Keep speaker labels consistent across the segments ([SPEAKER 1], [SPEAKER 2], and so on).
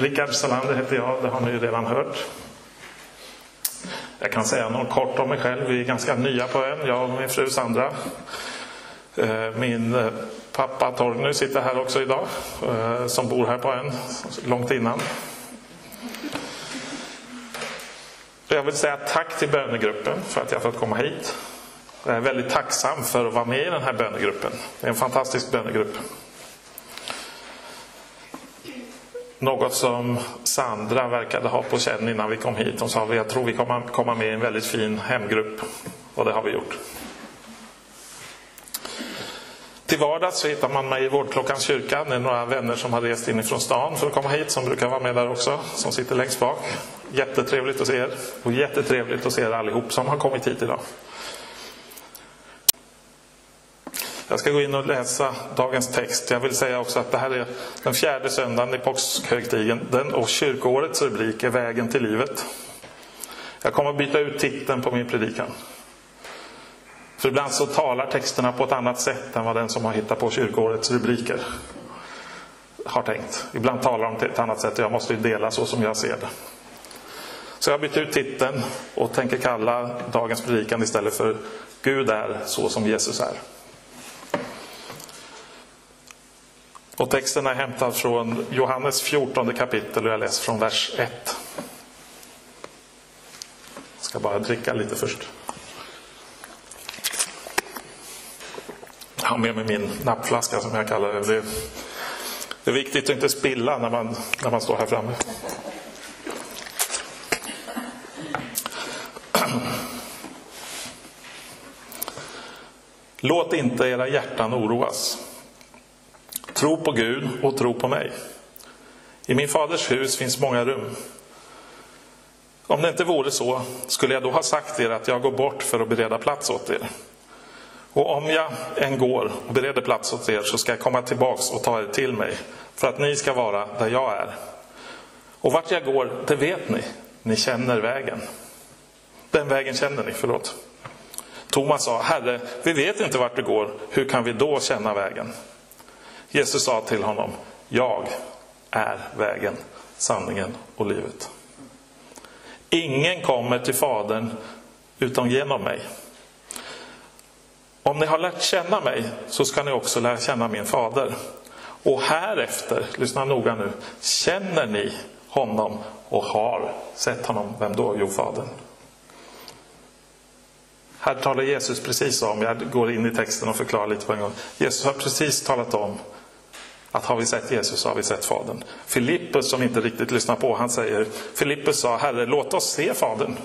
[SPEAKER 1] Rickard Salander heter jag, det har ni ju redan hört. Jag kan säga något kort om mig själv. Vi är ganska nya på ön, jag och min fru Sandra. Eh, min eh, pappa Torgny sitter här också idag, eh, som bor här på ön långt innan. Jag vill säga tack till bönegruppen för att jag fått komma hit. Jag är väldigt tacksam för att vara med i den här bönegruppen. Det är en fantastisk bönegrupp. Något som Sandra verkade ha på känn innan vi kom hit. Hon sa att jag tror vi kommer komma med i en väldigt fin hemgrupp. Och det har vi gjort. Till vardags så hittar man mig i Vårdklockans kyrka. Det är några vänner som har rest inifrån stan för att komma hit som brukar vara med där också. Som sitter längst bak. Jättetrevligt att se er. Och jättetrevligt att se er allihop som har kommit hit idag. Jag ska gå in och läsa dagens text. Jag vill säga också att det här är den fjärde söndagen i påskhögtiden. Den och kyrkoårets rubrik är Vägen till livet. Jag kommer att byta ut titeln på min predikan. För ibland så talar texterna på ett annat sätt än vad den som har hittat på kyrkoårets rubriker har tänkt. Ibland talar de på ett annat sätt och jag måste ju dela så som jag ser det. Så jag har bytt ut titeln och tänker kalla dagens predikan istället för Gud är så som Jesus är. Och texten är hämtad från Johannes 14 kapitel och jag läser från vers 1. Jag ska bara dricka lite först. Jag har med mig min nappflaska som jag kallar det. Det är, det är viktigt att inte spilla när man, när man står här framme. Låt inte era hjärtan oroas. Tro på Gud och tro på mig. I min faders hus finns många rum. Om det inte vore så skulle jag då ha sagt er att jag går bort för att bereda plats åt er. Och om jag än går och bereder plats åt er så ska jag komma tillbaks och ta er till mig för att ni ska vara där jag är. Och vart jag går, det vet ni. Ni känner vägen. Den vägen känner ni, förlåt. Thomas sa, Herre, vi vet inte vart du går, hur kan vi då känna vägen? Jesus sa till honom, jag är vägen, sanningen och livet. Ingen kommer till Fadern utom genom mig. Om ni har lärt känna mig så ska ni också lära känna min fader. Och härefter, lyssna noga nu, känner ni honom och har sett honom. Vem då? Jo, Fadern. Här talar Jesus precis om, jag går in i texten och förklarar lite på en gång. Jesus har precis talat om att har vi sett Jesus så har vi sett Fadern. Filippus som inte riktigt lyssnar på, han säger, Filippus sa, Herre låt oss se Fadern.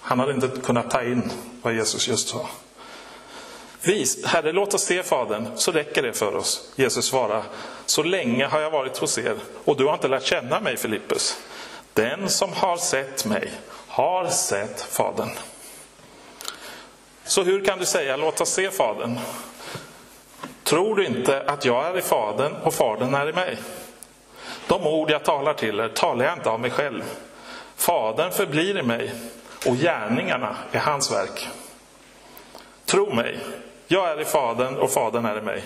[SPEAKER 1] Han hade inte kunnat ta in vad Jesus just sa. Vis, Herre låt oss se Fadern, så räcker det för oss. Jesus svarar, så länge har jag varit hos er och du har inte lärt känna mig Filippus. Den som har sett mig har sett Fadern. Så hur kan du säga låt oss se Fadern? Tror du inte att jag är i Fadern och Fadern är i mig? De ord jag talar till er talar jag inte av mig själv. Fadern förblir i mig och gärningarna är hans verk. Tro mig, jag är i Fadern och Fadern är i mig.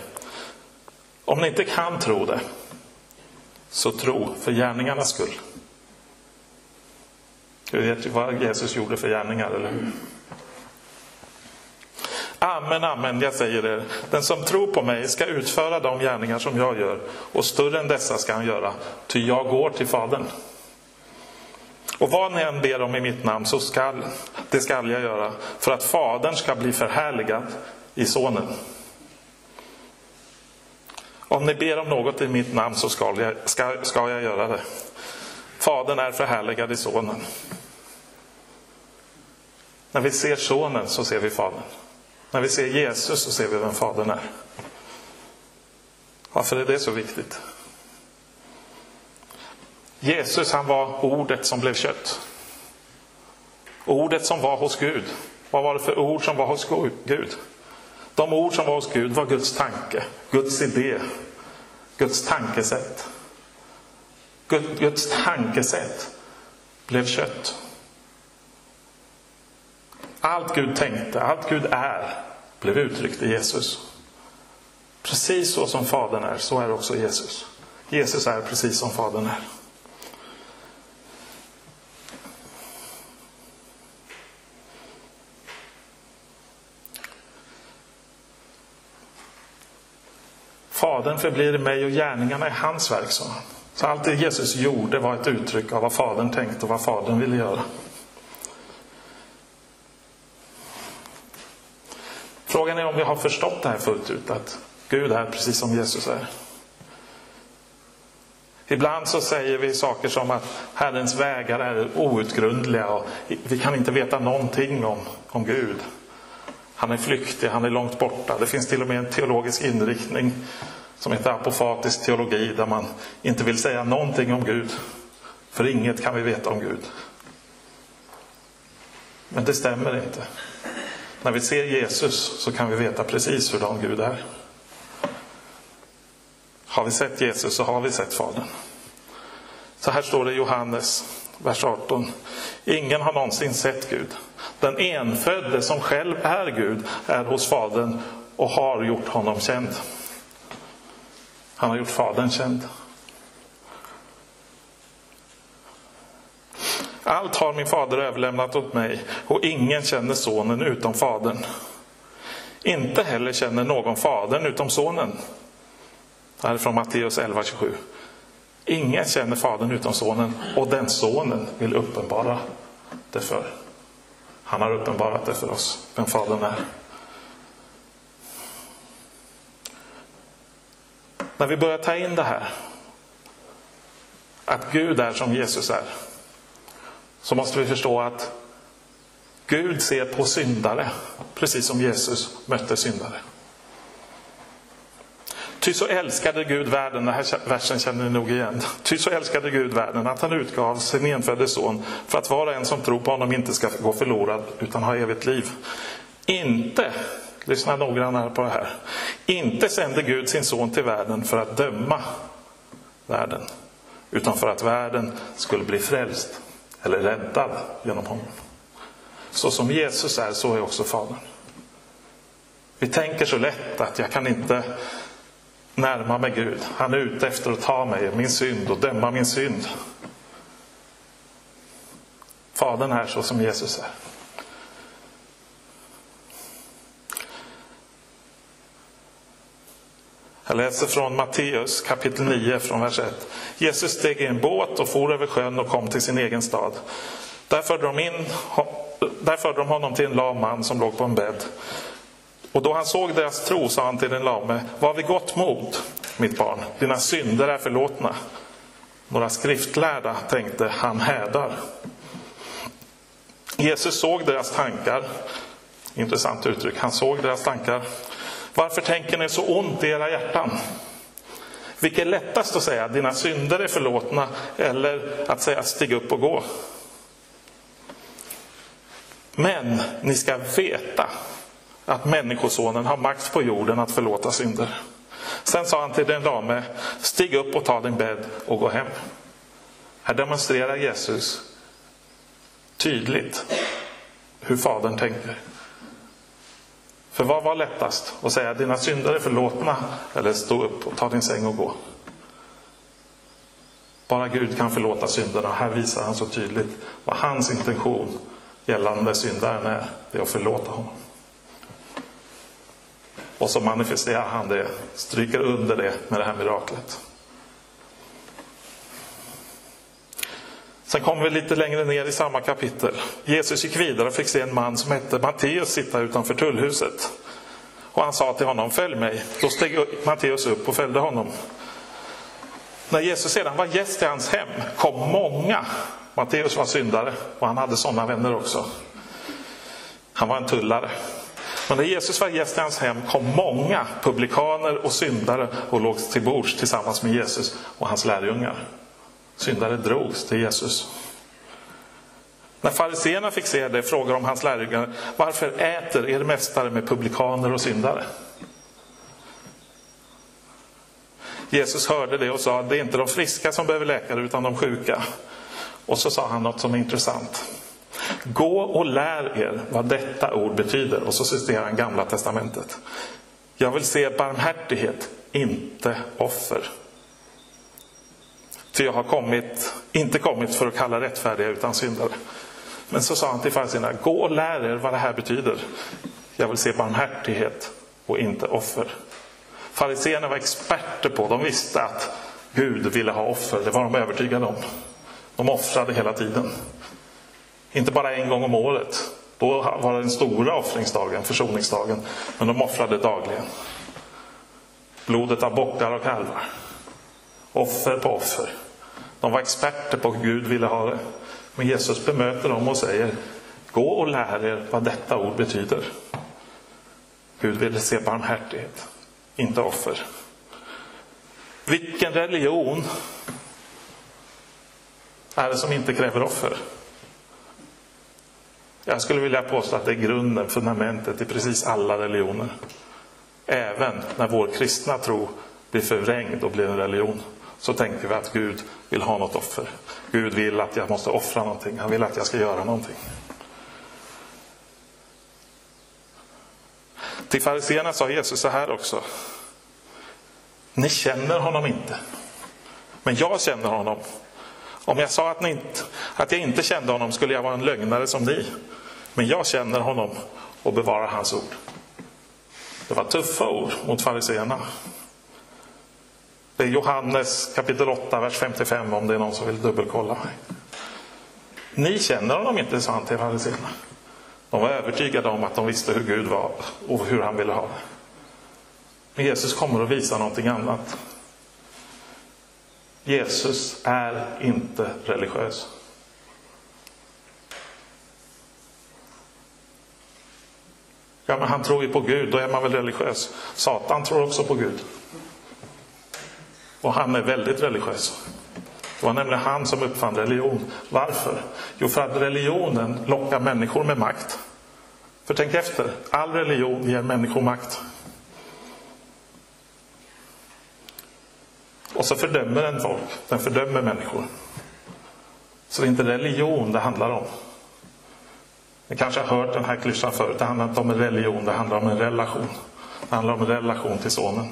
[SPEAKER 1] Om ni inte kan tro det, så tro för gärningarnas skull. Du vet ju vad Jesus gjorde för gärningar, eller hur? Amen, amen, jag säger er. Den som tror på mig ska utföra de gärningar som jag gör och större än dessa ska han göra, ty jag går till Fadern. Och vad ni än ber om i mitt namn så skall, det skall jag göra för att Fadern ska bli förhärligad i Sonen. Om ni ber om något i mitt namn så ska jag, ska, ska jag göra det. Fadern är förhärligad i Sonen. När vi ser Sonen så ser vi Fadern. När vi ser Jesus så ser vi vem Fadern är. Varför är det så viktigt? Jesus han var ordet som blev kött. Ordet som var hos Gud. Vad var det för ord som var hos Gud? De ord som var hos Gud var Guds tanke, Guds idé, Guds tankesätt. Guds tankesätt blev kött. Allt Gud tänkte, allt Gud är, blev uttryckt i Jesus. Precis så som Fadern är, så är också Jesus. Jesus är precis som Fadern är. Fadern förblir i mig och gärningarna är hans verk, sa han. Så allt det Jesus gjorde var ett uttryck av vad Fadern tänkte och vad Fadern ville göra. Frågan är om vi har förstått det här fullt ut, att Gud är precis som Jesus är. Ibland så säger vi saker som att Herrens vägar är outgrundliga och vi kan inte veta någonting om, om Gud. Han är flyktig, han är långt borta. Det finns till och med en teologisk inriktning som heter apofatisk teologi där man inte vill säga någonting om Gud. För inget kan vi veta om Gud. Men det stämmer inte. När vi ser Jesus så kan vi veta precis hur Gud är. Har vi sett Jesus så har vi sett Fadern. Så här står det i Johannes, vers 18. Ingen har någonsin sett Gud. Den enfödde som själv är Gud är hos Fadern och har gjort honom känd. Han har gjort Fadern känd. Allt har min fader överlämnat åt mig och ingen känner sonen utom fadern. Inte heller känner någon fadern utom sonen. Det här är från Matteus 11.27. Ingen känner fadern utom sonen och den sonen vill uppenbara det för. Han har uppenbarat det för oss, vem fadern är. När vi börjar ta in det här, att Gud är som Jesus är, så måste vi förstå att Gud ser på syndare, precis som Jesus mötte syndare. Ty så älskade Gud världen, den här versen känner ni nog igen. Ty så älskade Gud världen att han utgav sin enfödde son för att var och en som tror på honom inte ska gå förlorad utan ha evigt liv. Inte, lyssna noggrannare på det här, inte sände Gud sin son till världen för att döma världen, utan för att världen skulle bli frälst eller räddad genom honom. Så som Jesus är, så är också Fadern. Vi tänker så lätt att jag kan inte närma mig Gud. Han är ute efter att ta mig, min synd och döma min synd. Fadern är så som Jesus är. Jag läser från Matteus kapitel 9 från vers 1. Jesus steg i en båt och for över sjön och kom till sin egen stad. Där förde de, in, där förde de honom till en lam man som låg på en bädd. Och då han såg deras tro sa han till den lame, var vi gott mod, mitt barn, dina synder är förlåtna. Några skriftlärda tänkte, han hädar. Jesus såg deras tankar, intressant uttryck, han såg deras tankar. Varför tänker ni så ont i era hjärtan? Vilket är lättast att säga, dina synder är förlåtna, eller att säga stig upp och gå? Men ni ska veta att Människosonen har makt på jorden att förlåta synder. Sen sa han till den lame, stig upp och ta din bädd och gå hem. Här demonstrerar Jesus tydligt hur Fadern tänker. För vad var lättast? Att säga dina synder är förlåtna eller stå upp och ta din säng och gå? Bara Gud kan förlåta synderna. Här visar han så tydligt vad hans intention gällande syndaren är. Det är att förlåta honom. Och så manifesterar han det, stryker under det med det här miraklet. Sen kommer vi lite längre ner i samma kapitel. Jesus gick vidare och fick se en man som hette Matteus sitta utanför tullhuset. Och han sa till honom, följ mig. Då steg Matteus upp och följde honom. När Jesus sedan var gäst i hans hem kom många. Matteus var syndare och han hade sådana vänner också. Han var en tullare. Men när Jesus var gäst i hans hem kom många publikaner och syndare och låg till bords tillsammans med Jesus och hans lärjungar. Syndare drogs till Jesus. När fariseerna fick se det frågade de hans lärjungar varför äter er mästare med publikaner och syndare? Jesus hörde det och sa det är inte de friska som behöver läkare utan de sjuka. Och så sa han något som är intressant. Gå och lär er vad detta ord betyder. Och så citerar han Gamla Testamentet. Jag vill se barmhärtighet, inte offer. Ty jag har kommit, inte kommit för att kalla rättfärdiga utan syndare. Men så sa han till fariséerna, gå och lär er vad det här betyder. Jag vill se barmhärtighet och inte offer. Fariséerna var experter på, de visste att Gud ville ha offer, det var de övertygade om. De offrade hela tiden. Inte bara en gång om året, då var det den stora offringsdagen, försoningsdagen, men de offrade dagligen. Blodet av bockar och kalvar. Offer på offer. De var experter på hur Gud ville ha det. Men Jesus bemöter dem och säger, gå och lär er vad detta ord betyder. Gud ville se barmhärtighet, inte offer. Vilken religion är det som inte kräver offer? Jag skulle vilja påstå att det är grunden, fundamentet i precis alla religioner. Även när vår kristna tro blir förvrängd och blir en religion så tänker vi att Gud vill ha något offer. Gud vill att jag måste offra någonting. Han vill att jag ska göra någonting. Till fariséerna sa Jesus så här också. Ni känner honom inte. Men jag känner honom. Om jag sa att, ni, att jag inte kände honom skulle jag vara en lögnare som ni. Men jag känner honom och bevarar hans ord. Det var tuffa ord mot fariséerna. Det är Johannes kapitel 8, vers 55 om det är någon som vill dubbelkolla. Ni känner honom inte, sa han till fariséerna. De var övertygade om att de visste hur Gud var och hur han ville ha det. Men Jesus kommer att visa någonting annat. Jesus är inte religiös. Ja, men han tror ju på Gud, då är man väl religiös. Satan tror också på Gud. Och han är väldigt religiös. Det var nämligen han som uppfann religion. Varför? Jo, för att religionen lockar människor med makt. För tänk efter, all religion ger människor makt. Och så fördömer den folk, den fördömer människor. Så det är inte religion det handlar om. Ni kanske har hört den här klyschan förut, det handlar inte om en religion, det handlar om en relation. Det handlar om en relation till sonen.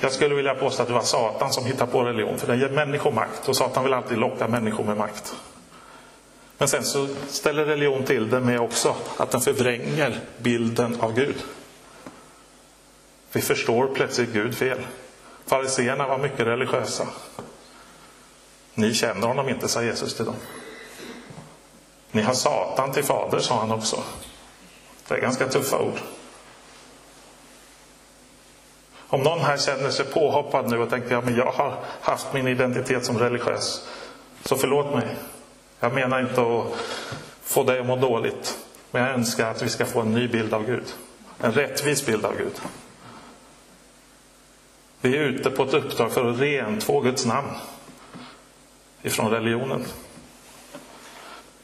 [SPEAKER 1] Jag skulle vilja påstå att det var Satan som hittade på religion, för den ger människor makt och Satan vill alltid locka människor med makt. Men sen så ställer religion till det med också att den förvränger bilden av Gud. Vi förstår plötsligt Gud fel. Fariséerna var mycket religiösa. Ni känner honom inte, sa Jesus till dem. Ni har Satan till fader, sa han också. Det är ganska tuffa ord. Om någon här känner sig påhoppad nu och tänker att ja, jag har haft min identitet som religiös, så förlåt mig. Jag menar inte att få dig att må dåligt, men jag önskar att vi ska få en ny bild av Gud. En rättvis bild av Gud. Vi är ute på ett uppdrag för att rentvå Guds namn ifrån religionen.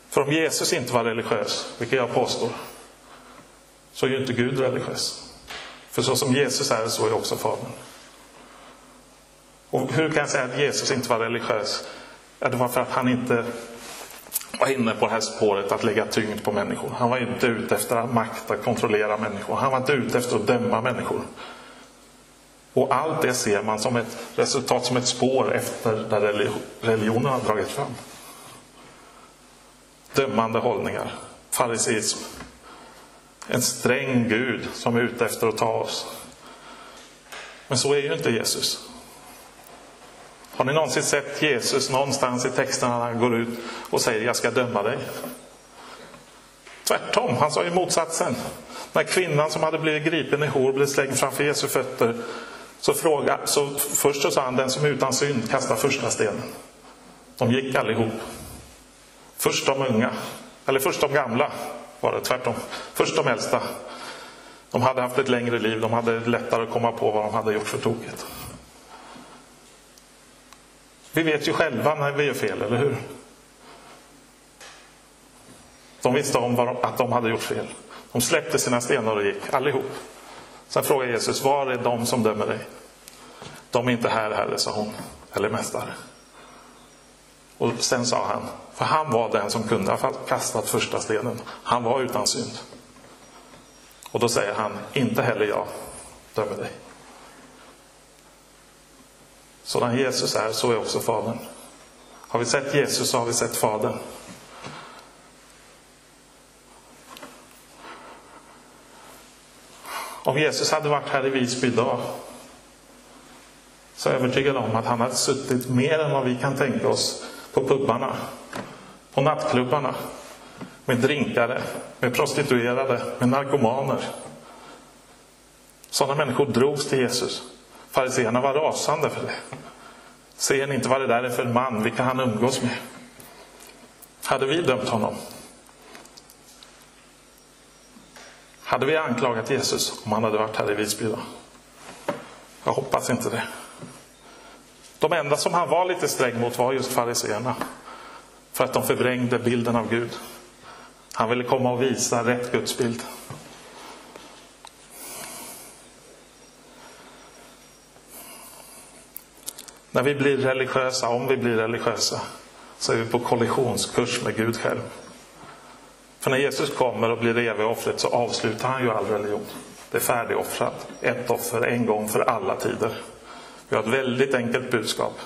[SPEAKER 1] För om Jesus inte var religiös, vilket jag påstår, så är ju inte Gud religiös. För så som Jesus är, så är också Fadern. Och hur kan jag säga att Jesus inte var religiös? Ja, det var för att han inte var inne på det här spåret att lägga tyngd på människor. Han var inte ute efter makt att kontrollera människor. Han var inte ute efter att döma människor. Och allt det ser man som ett resultat, som ett spår efter där religionen har dragit fram. Dömande hållningar, fariseism, en sträng Gud som är ute efter att ta oss. Men så är ju inte Jesus. Har ni någonsin sett Jesus någonstans i texten när han går ut och säger jag ska döma dig? Tvärtom, han sa ju motsatsen. När kvinnan som hade blivit gripen i hor blev slängd framför Jesu fötter så, fråga, så först så sa han den som är utan synd kastar första stenen. De gick allihop. Först de unga, eller först de gamla var det tvärtom. Först de äldsta. De hade haft ett längre liv, de hade lättare att komma på vad de hade gjort för tokigt. Vi vet ju själva när vi gör fel, eller hur? De visste om de, att de hade gjort fel. De släppte sina stenar och gick, allihop. Sen frågade Jesus, var är de som dömer dig? De är inte här, Herre, sa hon, eller Mästare. Och sen sa han, för han var den som kunde ha kastat första stenen. Han var utan synd. Och då säger han, inte heller jag dömer dig. Sådan Jesus är, så är också Fadern. Har vi sett Jesus så har vi sett Fadern. Om Jesus hade varit här i Visby idag så är jag övertygad om att han hade suttit mer än vad vi kan tänka oss på pubbarna, på nattklubbarna, med drinkare, med prostituerade, med narkomaner. Sådana människor drogs till Jesus. Fariséerna var rasande för det. Ser ni inte vad det där är för man, vilka han umgås med? Hade vi dömt honom? Hade vi anklagat Jesus om han hade varit här i Visby då? Jag hoppas inte det. De enda som han var lite sträng mot var just fariseerna. För att de förvrängde bilden av Gud. Han ville komma och visa rätt gudsbild. När vi blir religiösa, om vi blir religiösa, så är vi på kollisionskurs med Gud själv. För när Jesus kommer och blir det eviga offret så avslutar han ju all religion. Det är färdigoffrat. Ett offer en gång för alla tider. Vi har ett väldigt enkelt budskap.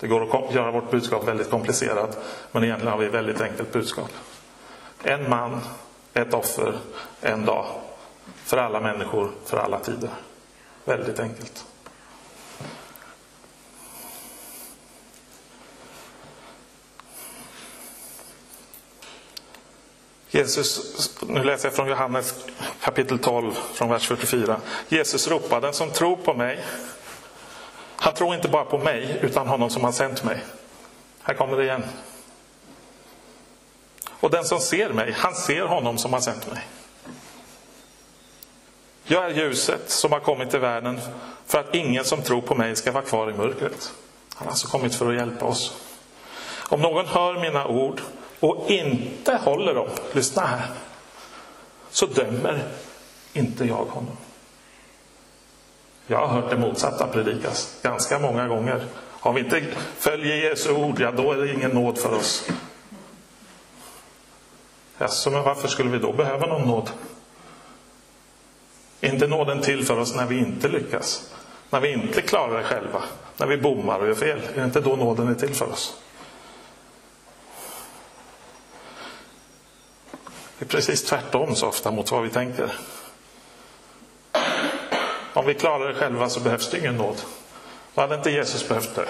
[SPEAKER 1] Det går att göra vårt budskap väldigt komplicerat, men egentligen har vi ett väldigt enkelt budskap. En man, ett offer, en dag. För alla människor, för alla tider. Väldigt enkelt. Jesus, nu läser jag från Johannes kapitel 12, från vers 44. Jesus ropade, den som tror på mig, han tror inte bara på mig, utan honom som har sänt mig. Här kommer det igen. Och den som ser mig, han ser honom som har sänt mig. Jag är ljuset som har kommit till världen för att ingen som tror på mig ska vara kvar i mörkret. Han har alltså kommit för att hjälpa oss. Om någon hör mina ord och inte håller dem, lyssna här, så dömer inte jag honom. Jag har hört det motsatta predikas ganska många gånger. Om vi inte följer Jesu ord, ja då är det ingen nåd för oss. Jaså, men varför skulle vi då behöva någon nåd? Är inte nåden till för oss när vi inte lyckas? När vi inte klarar det själva? När vi bommar och gör fel? Är det inte då nåden är till för oss? Det är precis tvärtom så ofta mot vad vi tänker. Om vi klarar det själva så behövs det ingen nåd. Då hade inte Jesus behövt det.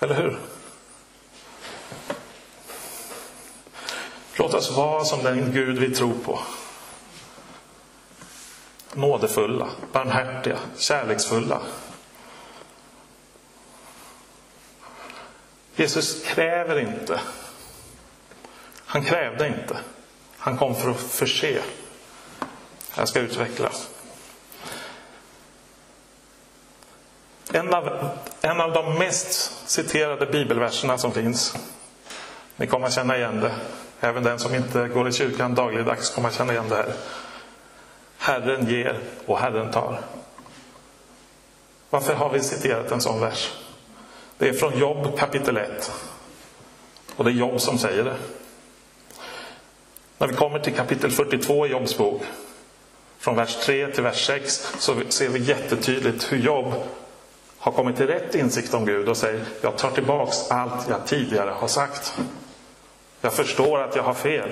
[SPEAKER 1] Eller hur? Låt oss vara som den Gud vi tror på. Nådefulla, barmhärtiga, kärleksfulla. Jesus kräver inte. Han krävde inte. Han kom för att förse. Jag ska utveckla. En av, en av de mest citerade bibelverserna som finns. Ni kommer att känna igen det. Även den som inte går i kyrkan dagligdags kommer att känna igen det här. Herren ger och Herren tar. Varför har vi citerat en sån vers? Det är från Jobb kapitel 1. Och det är Jobb som säger det. När vi kommer till kapitel 42 i Jobs bok, från vers 3 till vers 6, så ser vi jättetydligt hur Jobb har kommit till rätt insikt om Gud och säger, jag tar tillbaks allt jag tidigare har sagt. Jag förstår att jag har fel.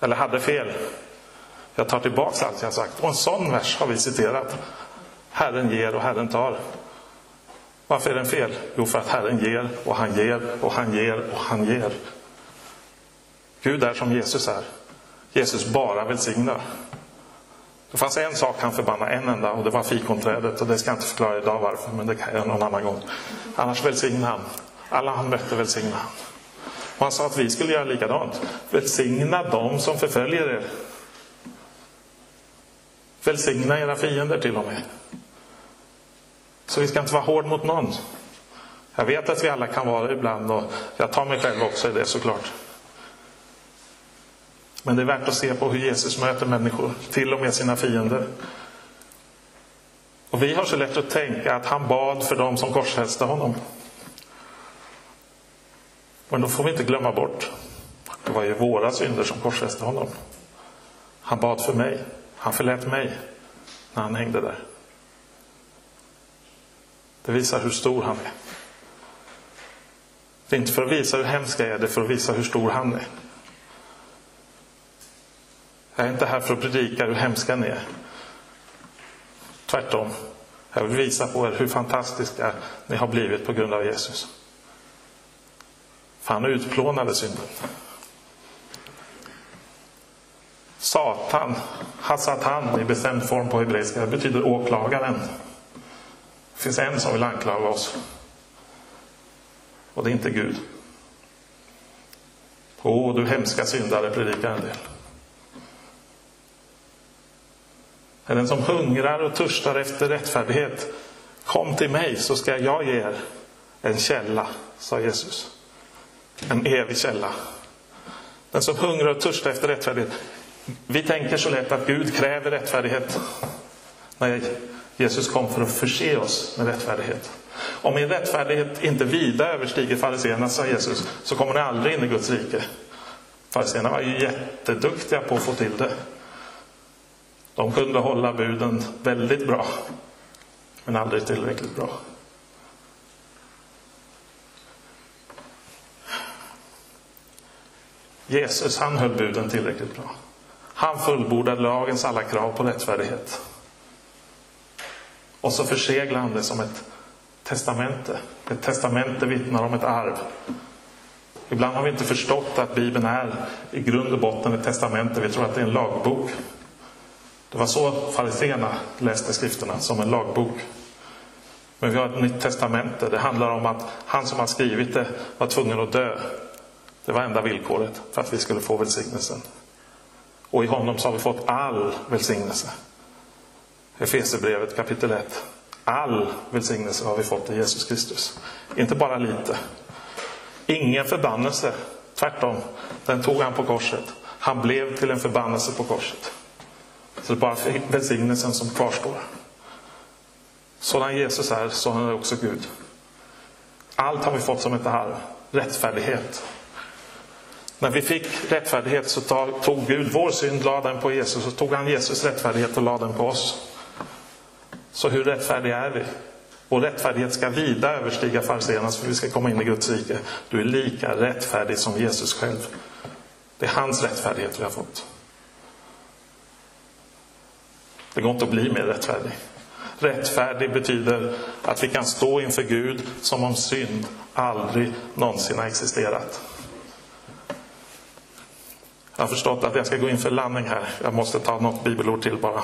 [SPEAKER 1] Eller hade fel. Jag tar tillbaks allt jag har sagt. Och en sån vers har vi citerat. Herren ger och Herren tar. Varför är den fel? Jo, för att Herren ger och han ger och han ger och han ger. Gud är som Jesus är. Jesus bara välsignar. Det fanns en sak han förbannade, en enda, och det var fikonträdet. Och det ska jag inte förklara idag varför, men det kan jag någon annan gång. Annars välsignade han. Alla han mötte välsignade han. Och han sa att vi skulle göra likadant. Välsigna dem som förföljer er. Välsigna era fiender till och med. Så vi ska inte vara hård mot någon. Jag vet att vi alla kan vara det ibland och jag tar mig själv också i det såklart. Men det är värt att se på hur Jesus möter människor, till och med sina fiender. Och vi har så lätt att tänka att han bad för dem som korsfäste honom. Men då får vi inte glömma bort Det var ju våra synder som korsfäste honom. Han bad för mig. Han förlät mig när han hängde där. Det visar hur stor han är. Det är inte för att visa hur hemsk jag är, det är för att visa hur stor han är. Jag är inte här för att predika hur hemska ni är. Tvärtom. Jag vill visa på er hur fantastiska ni har blivit på grund av Jesus. För han utplånade synden. Satan, Hasatan i bestämd form på hebreiska, betyder åklagaren. Det finns en som vill anklaga oss. Och det är inte Gud. Åh, du hemska syndare, predikar en del. Är den som hungrar och törstar efter rättfärdighet. Kom till mig så ska jag ge er en källa, sa Jesus. En evig källa. Den som hungrar och törstar efter rättfärdighet. Vi tänker så lätt att Gud kräver rättfärdighet. Nej, Jesus kom för att förse oss med rättfärdighet. Om min rättfärdighet inte vida överstiger fariséerna, sa Jesus, så kommer ni aldrig in i Guds rike. Fariséerna var ju jätteduktiga på att få till det. De kunde hålla buden väldigt bra, men aldrig tillräckligt bra. Jesus, han höll buden tillräckligt bra. Han fullbordade lagens alla krav på rättfärdighet. Och så förseglade han det som ett testamente. Ett testamente vittnar om ett arv. Ibland har vi inte förstått att Bibeln är i grund och botten ett testamente. Vi tror att det är en lagbok. Det var så fariséerna läste skrifterna, som en lagbok. Men vi har ett nytt testamente. Det handlar om att han som har skrivit det var tvungen att dö. Det var enda villkoret för att vi skulle få välsignelsen. Och i honom så har vi fått all välsignelse. Efesierbrevet kapitel 1. All välsignelse har vi fått i Jesus Kristus. Inte bara lite. Ingen förbannelse. Tvärtom, den tog han på korset. Han blev till en förbannelse på korset. Så det är bara välsignelsen som kvarstår. Sådan Jesus är, sådan är också Gud. Allt har vi fått som ett arv. Rättfärdighet. När vi fick rättfärdighet så tog Gud vår synd, lade den på Jesus, och tog han Jesus rättfärdighet och lade den på oss. Så hur rättfärdiga är vi? Vår rättfärdighet ska vida överstiga fariséernas för vi ska komma in i Guds rike. Du är lika rättfärdig som Jesus själv. Det är hans rättfärdighet vi har fått. Det går inte att bli mer rättfärdig. Rättfärdig betyder att vi kan stå inför Gud som om synd aldrig någonsin har existerat. Jag har förstått att jag ska gå in för landning här. Jag måste ta något bibelord till bara.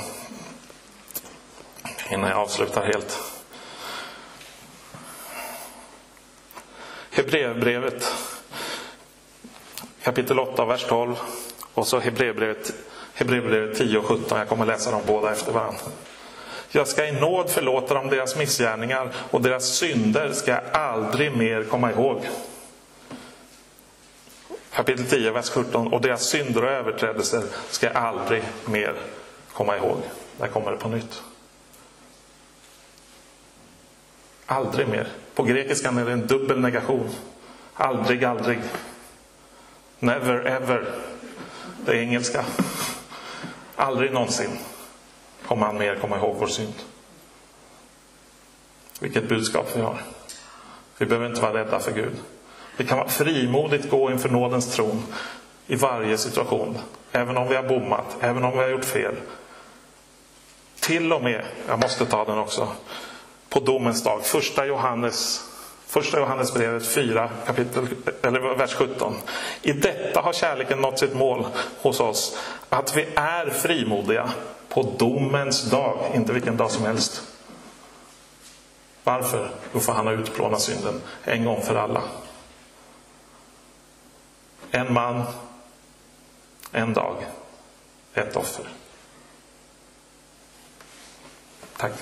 [SPEAKER 1] Innan jag avslutar helt. Hebreerbrevet kapitel 8, vers 12 och så Hebreerbrevet Hebreerbrevet 10 och 17. Jag kommer läsa dem båda efter varandra. Jag ska i nåd förlåta dem deras missgärningar och deras synder ska jag aldrig mer komma ihåg. Kapitel 10, vers 17. Och deras synder och överträdelser ska jag aldrig mer komma ihåg. Där kommer det på nytt. Aldrig mer. På grekiskan är det en dubbel negation. Aldrig, aldrig. Never, ever. Det är engelska. Aldrig någonsin kommer han mer komma ihåg vår synd. Vilket budskap vi har. Vi behöver inte vara rädda för Gud. Vi kan frimodigt gå inför nådens tron i varje situation. Även om vi har bommat, även om vi har gjort fel. Till och med, jag måste ta den också, på domens dag. Första Johannes Första Johannesbrevet 4, kapitel, eller vers 17. I detta har kärleken nått sitt mål hos oss, att vi är frimodiga på domens dag, inte vilken dag som helst. Varför? Jo, för han har utplånat synden en gång för alla. En man, en dag, ett offer. Tack.